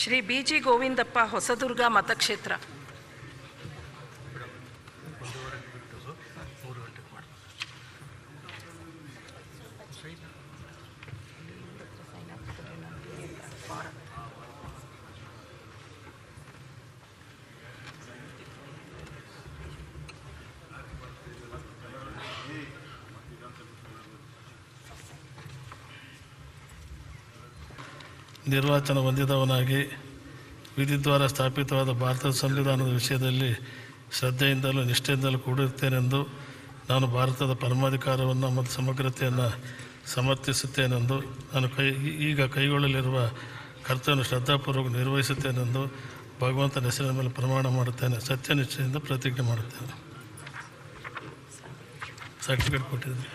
Shri B G Govindappa Hosadurga ಮತಕ್ಷೇತ್ರ. ನಿರ್ವಾಚನ ಹೊಂದಿದವನಾಗಿ ವಿಧಿದ್ವಾರ ಸ್ಥಾಪಿತವಾದ ಭಾರತದ ಸಂವಿಧಾನದ ವಿಷಯದಲ್ಲಿ ಶ್ರದ್ಧೆಯಿಂದಲೂ ನಿಷ್ಠೆಯಿಂದಲೂ ಕೂಡಿರುತ್ತೇನೆಂದು ನಾನು ಭಾರತದ ಪರಮಾಧಿಕಾರವನ್ನು ಮತ್ತು ಸಮಗ್ರತೆಯನ್ನು ಸಮರ್ಥಿಸುತ್ತೇನೆಂದು ನಾನು ಕೈ, ಈಗ ಕೈಗೊಳ್ಳಲಿರುವ ಕರ್ತವ್ಯವನ್ನು ಶ್ರದ್ಧಾಪೂರ್ವಕ ನಿರ್ವಹಿಸುತ್ತೇನೆಂದು ಭಗವಂತನ ಹೆಸರಿನ ಮೇಲೆ ಪ್ರಮಾಣ ಮಾಡುತ್ತೇನೆ. ಸತ್ಯ ನಿಶ್ಚಯದಿಂದ ಪ್ರತಿಜ್ಞೆ ಮಾಡುತ್ತೇನೆ. ಸರ್ಟಿಫಿಕೇಟ್ ಕೊಟ್ಟಿದ್ದೀನಿ.